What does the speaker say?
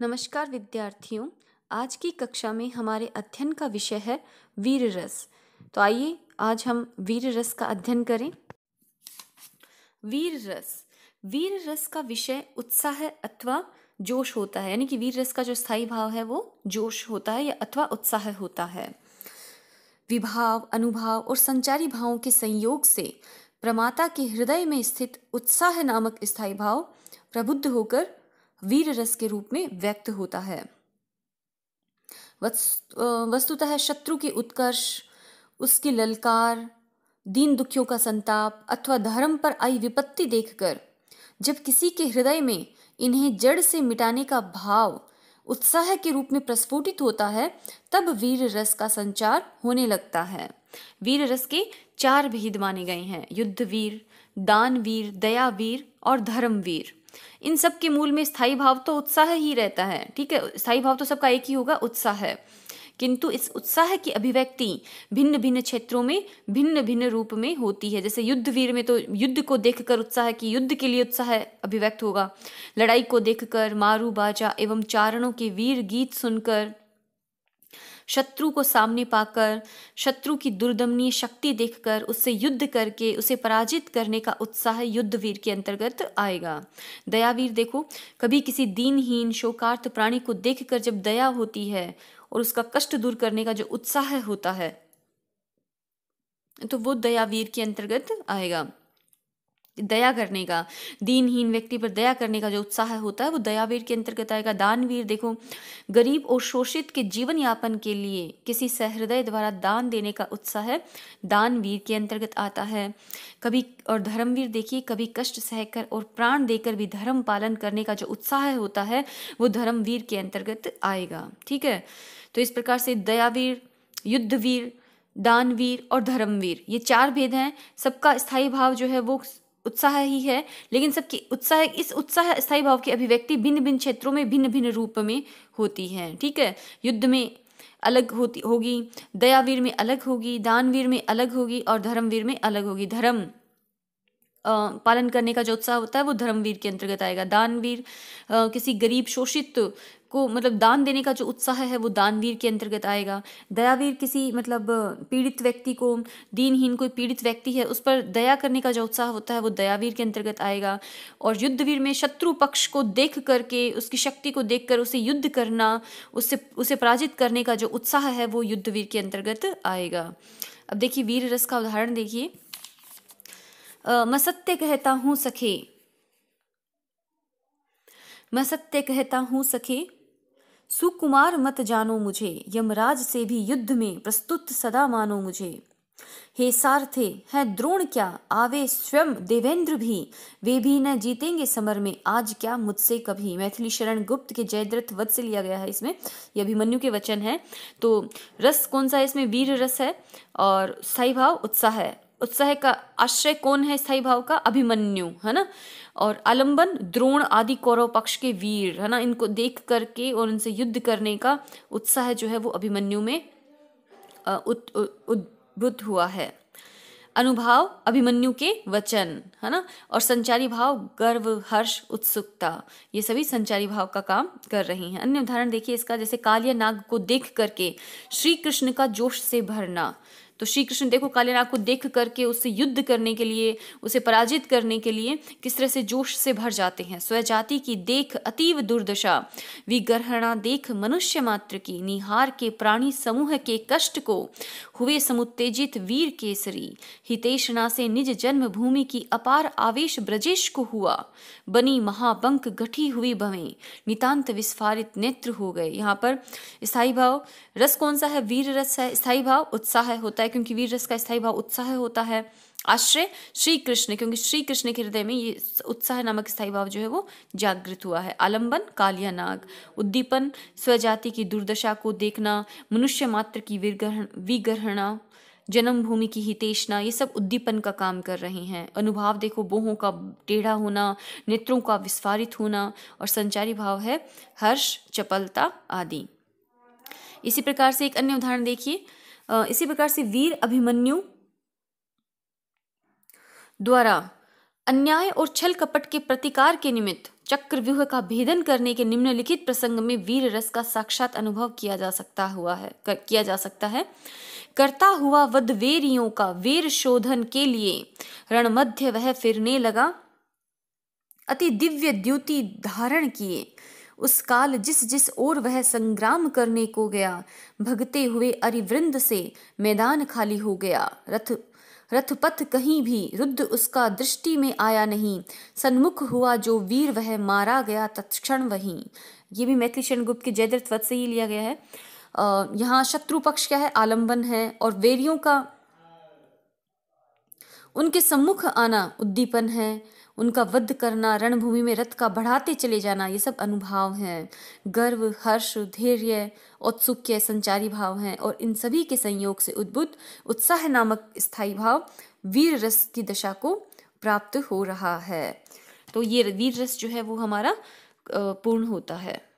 नमस्कार विद्यार्थियों, आज की कक्षा में हमारे अध्ययन का विषय है वीर रस तो आइए, आज हम वीर रस का अध्ययन करें। वीर रस वीर रस का विषय उत्साह अथवा जोश होता है। यानी कि वीर रस का जो स्थायी भाव है, वो जोश होता है या अथवा उत्साह होता है। विभाव, अनुभाव और संचारी भावों के संयोग से प्रमाता के हृदय में स्थित उत्साह नामक स्थायी भाव प्रबुद्ध होकर वीर रस के रूप में व्यक्त होता है। वस्तुतः शत्रु की उत्कर्ष, उसकी ललकार, दीन दुखियों का संताप अथवा धर्म पर आई विपत्ति देखकर, जब किसी के हृदय में इन्हें जड़ से मिटाने का भाव, उत्साह के रूप में प्रस्फुटित होता है, तब वीर रस का संचार होने लगता है। वीर रस के चार भेद माने गए हैं युद्ध वीर दान वीर दया वीर और धर्म वीर इन सब के मूल में स्थायी भाव तो उत्साह ही रहता है, ठीक है? स्थायी भाव तो सबका एक ही होगा, उत्साह है। किंतु इस उत्साह की अभिव्यक्ति भिन्न भिन्न क्षेत्रों में, भिन्न भिन्न रूप में होती है। जैसे युद्ध वीर में तो युद्ध को देखकर उत्साह की, युद्ध के लिए उत्साह अभिव्यक्त होगा। लड़ाई को देखकर मारू बाजा एवं चारणों के वीर गीत सुनकर शत्रु को सामने पाकर, शत्रु की दुर्दमनीय शक्ति देखकर, उससे युद्ध करके, उसे पराजित करने का उत्साह युद्धवीर के अंतर्गत आएगा। दयावीर, देखो, कभी किसी दीनहीन, शोकार्थ प्राणी को देखकर जब दया होती है और उसका कष्ट दूर करने का जो उत्साह होता है तो वो दयावीर के अंतर्गत आएगा। दया करने का, दीनहीन व्यक्ति पर दया करने का जो उत्साह होता है, वो दयावीर के अंतर्गत आएगा। दानवीर, देखो, गरीब और शोषित के जीवन यापन के लिए किसी सहृदय द्वारा दान देने का उत्साह दानवीर के अंतर्गत आता है। कभी, और धर्मवीर, देखिए, कभी कष्ट सहकर और प्राण देकर भी धर्म पालन करने का जो उत्साह होता है, वो धर्मवीर के अंतर्गत आएगा। ठीक है? तो इस प्रकार से दयावीर, युद्धवीर, दानवीर और धर्मवीर, ये चार भेद हैं। सबका स्थायी भाव जो है वो उत्साह ही है, लेकिन सबकी उत्साह, इस उत्साह, स्थायी भाव की अभिव्यक्ति भिन्न भिन्न क्षेत्रों में भिन्न भिन्न रूप में होती है, ठीक है? युद्ध में अलग होती, होगी, दयावीर में अलग होगी, दानवीर में अलग होगी और धर्मवीर में अलग होगी। धर्म पालन करने का जो उत्साह होता है, वो धर्मवीर के अंतर्गत आएगा। दानवीर किसी गरीब, शोषित को मतलब दान देने का जो उत्साह है, वो दानवीर के अंतर्गत आएगा। दयावीर किसी मतलब पीड़ित व्यक्ति को, दीनहीन कोई पीड़ित व्यक्ति है, उस पर दया करने का जो उत्साह होता है, वो दयावीर के अंतर्गत आएगा। और युद्धवीर में शत्रु पक्ष को देख करके, उसकी शक्ति को देख कर, उसे युद्ध करना, उससे, उसे पराजित करने का जो उत्साह है, वो युद्धवीर के अंतर्गत आएगा। अब देखिए, वीर रस का उदाहरण देखिए। मैं सत्य कहता हूँ, सखे। मैं सत्य कहता हूँ, सखे। सुकुमार मत जानो मुझे, यमराज से भी युद्ध में प्रस्तुत सदा मानो मुझे। हे सारथे, है द्रोण क्या? आवे स्वयं देवेंद्र भी। वे भी न जीतेंगे समर में, आज क्या मुझसे कभी? मैथिली शरण गुप्त के जयद्रथ वध से लिया गया है इसमें, ये अभिमन्यु के वचन है। तो रस कौन सा है इसमें? वीर रस है और स्थायी भाव, उत्साह है। उत्साह का आश्रय कौन है स्थायी भाव का? अभिमन्यु, है ना? और आलंबन, द्रोण आदि कौरव पक्ष के वीर, है ना? इनको देख करके और उनसे युद्ध करने का उत्साह जो है वो अभिमन्यु में उद्भुत हुआ है। अनुभाव, अभिमन्यु के वचन, है ना? और संचारी भाव, गर्व, हर्ष, उत्सुकता, ये सभी संचारी भाव का काम कर रही हैं। अन्य उदाहरण देखिए इसका, जैसे कालिया नाग को देख करके श्री कृष्ण का जोश से भरना तो श्री कृष्ण देखो कालीनाग को देख करके, उससे युद्ध करने के लिए, उसे पराजित करने के लिए किस तरह से जोश से भर जाते हैं। स्वजाति की देख अतीव दुर्दशा, विग्रहणा देख मनुष्य मात्र की, निहार के प्राणी समूह के कष्ट को, हुए समुत्तेजित वीर केसरी हितेशना से निज जन्म भूमि की अपार आवेश ब्रजेश को हुआ। बनी महाबंक गठी हुई भवे, नितांत विस्फारित नेत्र हो गए। यहाँ पर स्थायी भाव, रस कौन सा है? वीर रस है। स्थायी भाव, उत्साह होता है क्योंकि वीर रस का स्थायी भाव उत्साह होता है आश्रय श्री कृष्ण क्योंकि श्री कृष्ण के हृदय में ये उत्साह नामक स्थायी भाव जो है वो जागृत हुआ है आलंबन कालिया नाग उद्दीपन स्वजाति की दुर्दशा को देखना मनुष्य मात्र की विग्रहण विग्रहणा जन्मभूमि की हितेशना ये सब उद्दीपन का काम कर रहे हैं अनुभाव देखो बोहों का टेढ़ा होना नेत्रों का विस्फारित होना और संचारी भाव है हर्ष चपलता आदि इसी प्रकार से एक अन्य उदाहरण देखिए। इसी प्रकार से वीर अभिमन्यु द्वारा अन्याय और छल कपट के प्रतिकार के निमित्त चक्रव्यूह का भेदन करने के निम्नलिखित प्रसंग में वीर रस का साक्षात अनुभव किया जा सकता हुआ है कर, किया जा सकता है। करता हुआ वध वेरियों का वीर शोधन के लिए रणमध्य वह फिरने लगा। अति दिव्य द्युति धारण किए। उस काल जिस जिस ओर वह संग्राम करने को गया, भगते हुए अरिवृंद से मैदान खाली हो गया। रथ, रथपथ कहीं भी रुद्ध उसका दृष्टि में आया नहीं। सन्मुख हुआ जो वीर वह मारा गया तत्क्षण वहीं। ये भी मैथिली शरण गुप्त के जयद्रथ वध से ही लिया गया है। यहाँ शत्रु पक्ष क्या है? आलंबन है और वेरियों का, उनके सम्मुख आना उद्दीपन है। उनका वध करना, रणभूमि में रथ का बढ़ाते चले जाना, ये सब अनुभाव हैं। गर्व, हर्ष, धैर्य, औत्सुक्य, संचारी भाव हैं और इन सभी के संयोग से उद्भुत उत्साह नामक स्थायी भाव वीर रस की दशा को प्राप्त हो रहा है। तो ये वीर रस जो है वो हमारा पूर्ण होता है।